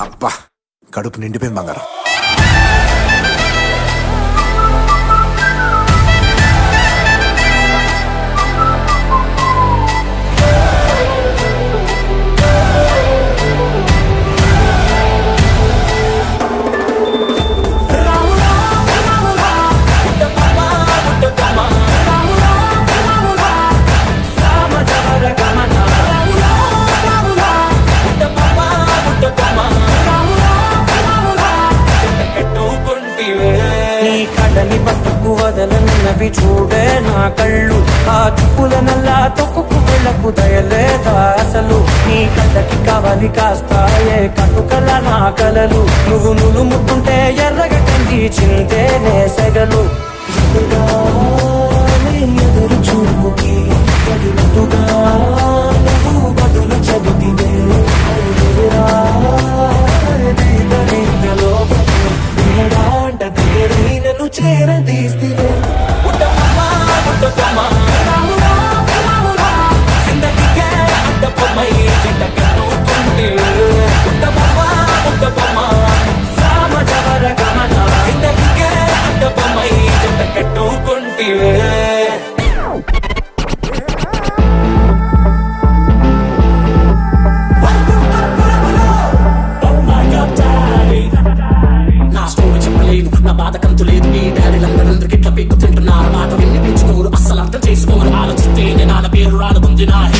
అబ్బా కడుపు నిండిపోయింది బంగారం. వదలన్నవి చూడే నా కళ్ళు. ఆ చుప్పుల నల్లా తొక్కుకు వెళ్ళకు దయలేదా అసలు? నీ కళ్ళకి కవలి కాస్తాయే కట్టుకల నా కలలు. నువ్వు నులు ముట్టుంటే ఎర్రగ కంది చిందే నేసెగలు నా బాధ కంతు లేదు మీ డాడీ లందరందరికి ఇట్లా పీక్కు తింటున్నారు మాట Sokakta Chase and ağlatı a better bir anı bundan deny.